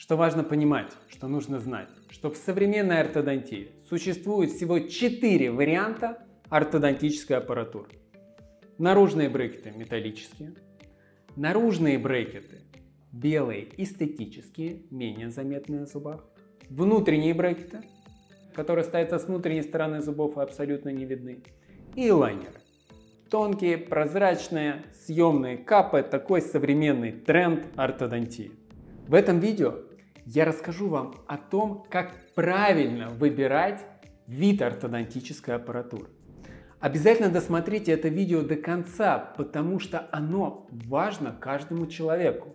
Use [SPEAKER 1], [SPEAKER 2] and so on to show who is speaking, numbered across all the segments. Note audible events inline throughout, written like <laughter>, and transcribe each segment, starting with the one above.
[SPEAKER 1] Что важно понимать, что нужно знать, что в современной ортодонтии существует всего 4 варианта ортодонтической аппаратуры. Наружные брекеты металлические, наружные брекеты белые эстетические, менее заметные на зубах, внутренние брекеты, которые ставятся с внутренней стороны зубов и абсолютно не видны, и лайнеры. Тонкие, прозрачные, съемные капы – такой современный тренд ортодонтии. В этом видео я расскажу вам о том, как правильно выбирать вид ортодонтической аппаратуры. Обязательно досмотрите это видео до конца, потому что оно важно каждому человеку.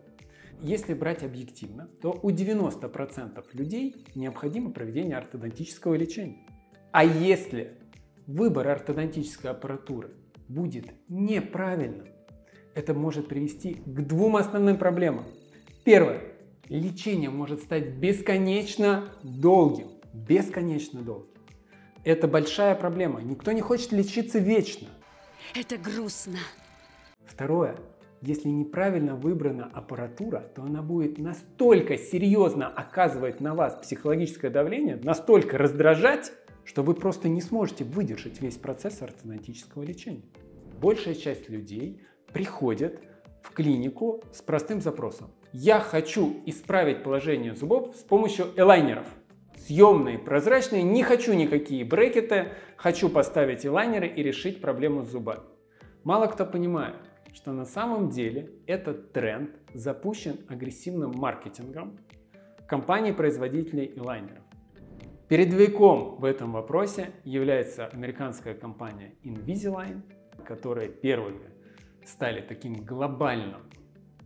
[SPEAKER 1] Если брать объективно, то у 90% людей необходимо проведение ортодонтического лечения. А если выбор ортодонтической аппаратуры будет неправильным, это может привести к двум основным проблемам. Первое лечение может стать бесконечно долгим. Бесконечно долгим. Это большая проблема. Никто не хочет лечиться вечно.
[SPEAKER 2] Это грустно.
[SPEAKER 1] Второе. Если неправильно выбрана аппаратура, то она будет настолько серьезно оказывать на вас психологическое давление, настолько раздражать, что вы просто не сможете выдержать весь процесс ортодонтического лечения. Большая часть людей приходят в клинику с простым запросом. Я хочу исправить положение зубов с помощью элайнеров. Съемные, прозрачные, не хочу никакие брекеты, хочу поставить элайнеры и решить проблему с зубами. Мало кто понимает, что на самом деле этот тренд запущен агрессивным маркетингом компаний-производителей элайнеров. Передовиком в этом вопросе является американская компания Invisalign, которая первыми стали таким глобальным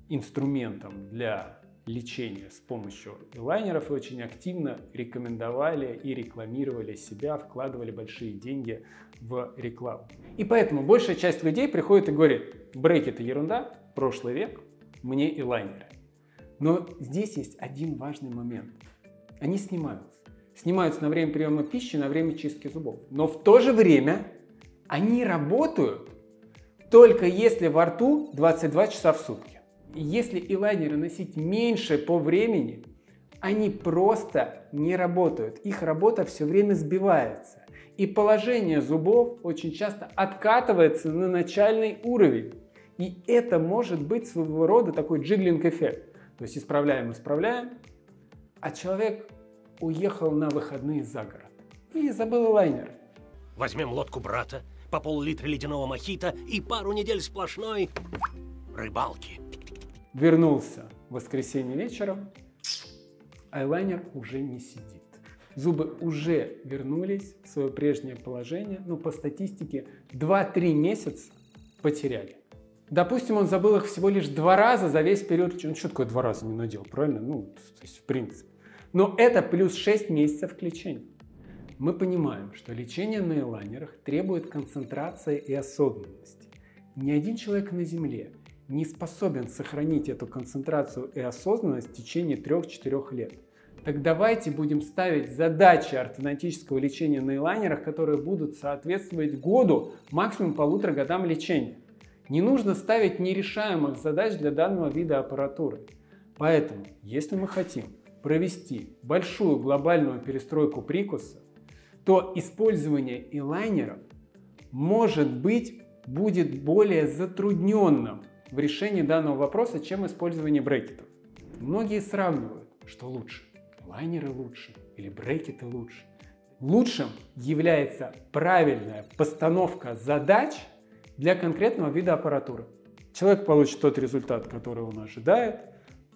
[SPEAKER 1] инструментом для лечения с помощью элайнеров и очень активно рекомендовали и рекламировали себя, вкладывали большие деньги в рекламу. И поэтому большая часть людей приходит и говорит, брейк это ерунда, прошлый век, мне элайнеры. Но здесь есть один важный момент. Они снимаются. Снимаются на время приема пищи, на время чистки зубов. Но в то же время они работают только если во рту 22 часа в сутки. Если элайнеры носить меньше по времени, они просто не работают. Их работа все время сбивается. И положение зубов очень часто откатывается на начальный уровень. И это может быть своего рода такой джиглинг-эффект. То есть исправляем, исправляем, а человек уехал на выходные за город и забыл лайнер.
[SPEAKER 3] Возьмем лодку брата, по пол-литра ледяного мохито и пару недель сплошной рыбалки
[SPEAKER 1] вернулся в воскресенье вечером, айлайнер уже не сидит. Зубы уже вернулись в свое прежнее положение, но по статистике 2-3 месяца потеряли. Допустим, он забыл их всего лишь два раза за весь период. Он что такое два раза не надел, правильно? Ну, то есть в принципе. Но это плюс 6 месяцев к лечению. Мы понимаем, что лечение на элайнерах требует концентрации и осознанности. Ни один человек на Земле не способен сохранить эту концентрацию и осознанность в течение 3-4 лет. Так давайте будем ставить задачи ортодонтического лечения на элайнерах, которые будут соответствовать году, максимум полутора годам лечения. Не нужно ставить нерешаемых задач для данного вида аппаратуры. Поэтому, если мы хотим провести большую глобальную перестройку прикуса, то использование элайнеров может быть будет более затрудненным в решении данного вопроса, чем использование брекетов. Многие сравнивают, что лучше. Лайнеры лучше или брекеты лучше. Лучшим является правильная постановка задач для конкретного вида аппаратуры. Человек получит тот результат, который он ожидает,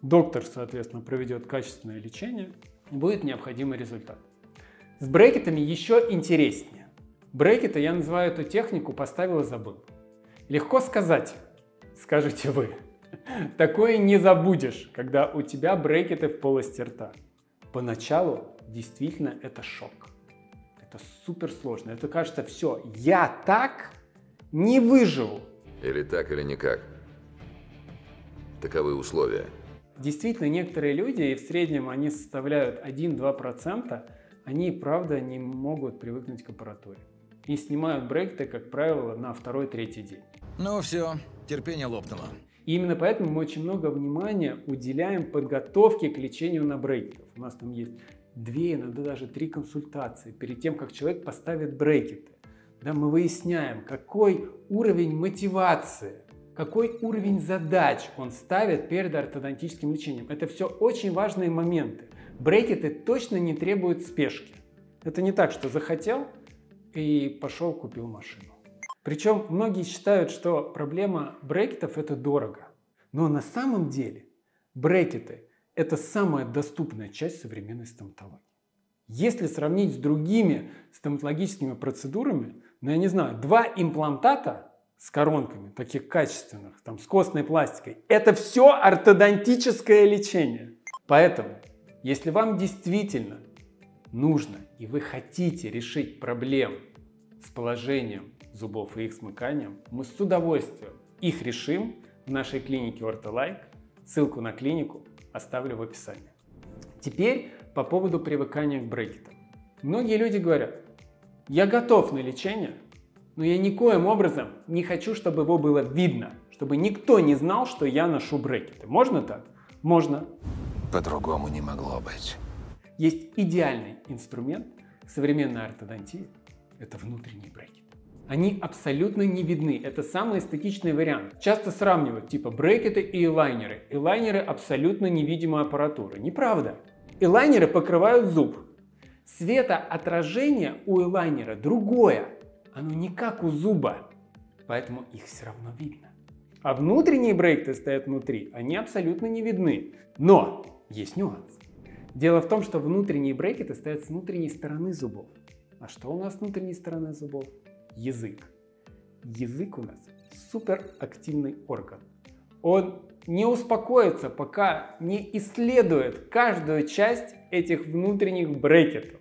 [SPEAKER 1] доктор, соответственно, проведет качественное лечение, будет необходимый результат. С брекетами еще интереснее. Брекеты я называю эту технику «поставил и забыл». Легко сказать, скажете вы. <laughs> Такое не забудешь, когда у тебя брекеты в полости рта. Поначалу действительно это шок. Это супер сложно. Это кажется, все, я так не выживу.
[SPEAKER 4] Или так, или никак. Таковы условия.
[SPEAKER 1] Действительно, некоторые люди, и в среднем они составляют 1-2%, они, правда, не могут привыкнуть к аппаратуре. И снимают брекеты, как правило, на второй-третий день.
[SPEAKER 5] Ну все, терпение лопнуло.
[SPEAKER 1] И именно поэтому мы очень много внимания уделяем подготовке к лечению на брекетов. У нас там есть две, иногда даже три консультации перед тем, как человек поставит брекеты. Да, мы выясняем, какой уровень мотивации, какой уровень задач он ставит перед ортодонтическим лечением. Это все очень важные моменты. Брекеты точно не требуют спешки. Это не так, что захотел и пошел купил машину. Причем многие считают, что проблема брекетов это дорого. Но на самом деле брекеты это самая доступная часть современной стоматологии. Если сравнить с другими стоматологическими процедурами, ну я не знаю, два имплантата с коронками, таких качественных, там, с костной пластикой, это все ортодонтическое лечение. Поэтому, если вам действительно нужно и вы хотите решить проблем с положением зубов и их смыканием, мы с удовольствием их решим в нашей клинике Ортолайк. Ссылку на клинику оставлю в описании. Теперь по поводу привыкания к брекетам. Многие люди говорят, я готов на лечение, но я никоим образом не хочу, чтобы его было видно, чтобы никто не знал, что я ношу брекеты. Можно так? Можно.
[SPEAKER 4] По-другому не могло быть.
[SPEAKER 1] Есть идеальный инструмент современной ортодонтии – это внутренний брекет. Они абсолютно не видны. Это самый эстетичный вариант. Часто сравнивают типа брекеты и элайнеры. Элайнеры абсолютно невидимая аппаратура. Неправда. Элайнеры покрывают зуб. Светоотражение у элайнера другое. Оно не как у зуба. Поэтому их все равно видно. А внутренние брекеты стоят внутри. Они абсолютно не видны. Но есть нюанс. Дело в том, что внутренние брекеты стоят с внутренней стороны зубов. А что у нас с внутренней стороны зубов? язык. Язык у нас суперактивный орган. Он не успокоится, пока не исследует каждую часть этих внутренних брекетов.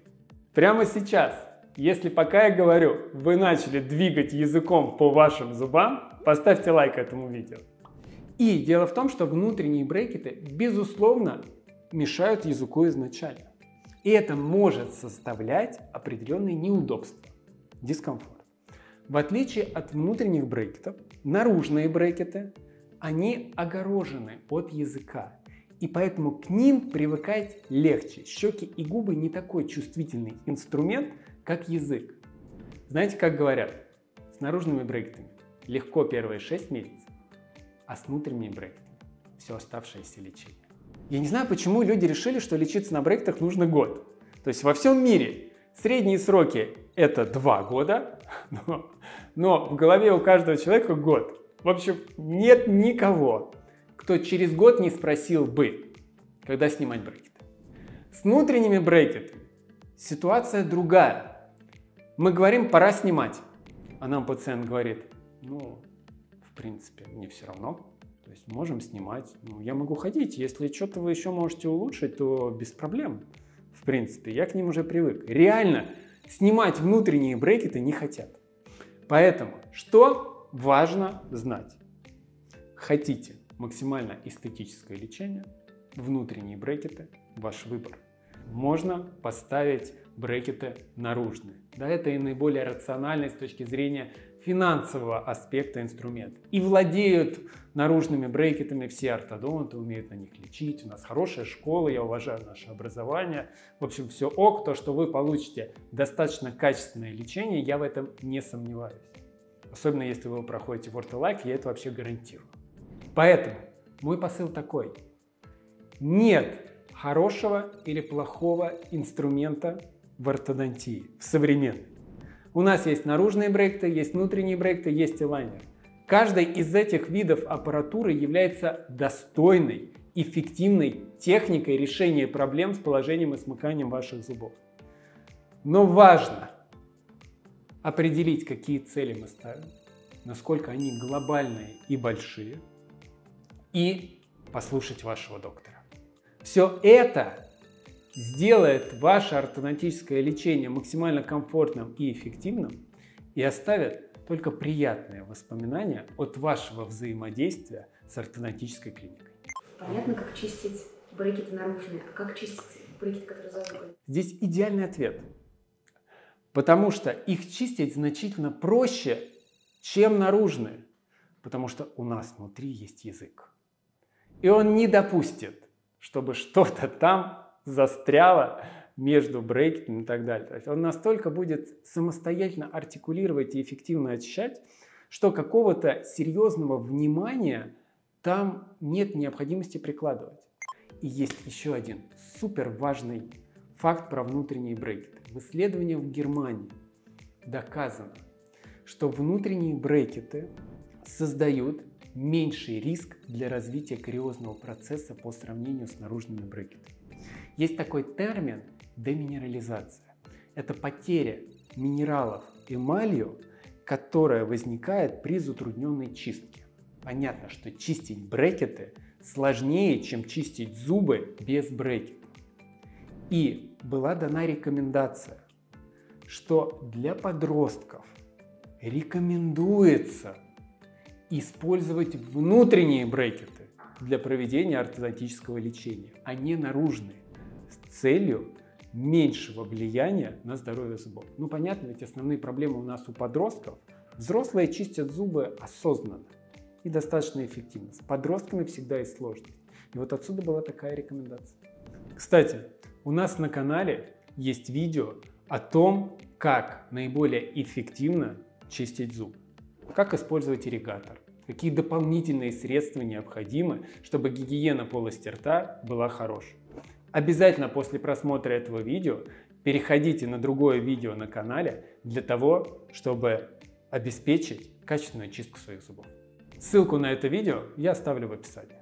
[SPEAKER 1] Прямо сейчас, если пока я говорю, вы начали двигать языком по вашим зубам, поставьте лайк этому видео. И дело в том, что внутренние брекеты, безусловно, мешают языку изначально. И это может составлять определенные неудобства, дискомфорт. В отличие от внутренних брекетов, наружные брекеты, они огорожены от языка. И поэтому к ним привыкать легче. Щеки и губы не такой чувствительный инструмент, как язык. Знаете, как говорят? С наружными брекетами легко первые 6 месяцев, а с внутренними брекетами все оставшееся лечение. Я не знаю, почему люди решили, что лечиться на брекетах нужно год. То есть во всем мире средние сроки это 2 года, <laughs> но, но в голове у каждого человека год. В общем, нет никого, кто через год не спросил бы, когда снимать брекеты. С внутренними брекетами ситуация другая. Мы говорим, пора снимать. А нам пациент говорит, ну, в принципе, мне все равно. Есть можем снимать. Ну, я могу ходить. Если что-то вы еще можете улучшить, то без проблем. В принципе, я к ним уже привык. Реально, снимать внутренние брекеты не хотят. Поэтому, что важно знать? Хотите максимально эстетическое лечение, внутренние брекеты – ваш выбор. Можно поставить брекеты наружные. Да, это и наиболее рациональный с точки зрения финансового аспекта инструмент. И владеют наружными брекетами все ортодонты, умеют на них лечить. У нас хорошая школа, я уважаю наше образование. В общем, все ок, то, что вы получите достаточно качественное лечение, я в этом не сомневаюсь. Особенно если вы проходите в Ortolife, я это вообще гарантирую. Поэтому мой посыл такой. Нет хорошего или плохого инструмента в ортодонтии, в современной. У нас есть наружные брекеты, есть внутренние брекеты, есть элайнер. Каждый из этих видов аппаратуры является достойной, эффективной техникой решения проблем с положением и смыканием ваших зубов. Но важно определить, какие цели мы ставим, насколько они глобальные и большие, и послушать вашего доктора. Все это сделает ваше ортодонтическое лечение максимально комфортным и эффективным и оставит только приятные воспоминания от вашего взаимодействия с ортодонтической клиникой.
[SPEAKER 5] Понятно, как чистить брекеты наружные, а как чистить брекеты, которые за зубами?
[SPEAKER 1] Здесь идеальный ответ. Потому что их чистить значительно проще, чем наружные. Потому что у нас внутри есть язык. И он не допустит, чтобы что-то там застряло между брекетами и так далее. То есть он настолько будет самостоятельно артикулировать и эффективно очищать, что какого-то серьезного внимания там нет необходимости прикладывать. И есть еще один супер важный факт про внутренние брекеты. В исследованиях в Германии доказано, что внутренние брекеты создают меньший риск для развития кариозного процесса по сравнению с наружными брекетами. Есть такой термин деминерализация. Это потеря минералов эмалью, которая возникает при затрудненной чистке. Понятно, что чистить брекеты сложнее, чем чистить зубы без брекетов. И была дана рекомендация, что для подростков рекомендуется использовать внутренние брекеты для проведения ортодонтического лечения, а не наружные, целью меньшего влияния на здоровье зубов. Ну понятно, ведь основные проблемы у нас у подростков. Взрослые чистят зубы осознанно и достаточно эффективно. С подростками всегда есть сложность. И вот отсюда была такая рекомендация. Кстати, у нас на канале есть видео о том, как наиболее эффективно чистить зуб, как использовать ирригатор, какие дополнительные средства необходимы, чтобы гигиена полости рта была хорошей. Обязательно после просмотра этого видео переходите на другое видео на канале для того, чтобы обеспечить качественную чистку своих зубов. Ссылку на это видео я оставлю в описании.